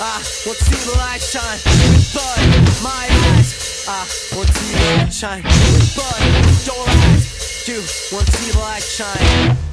Ah, I want to see the light shine But my eyes. Ah, I want to see the light shine? But your eyes do want to see the light shine?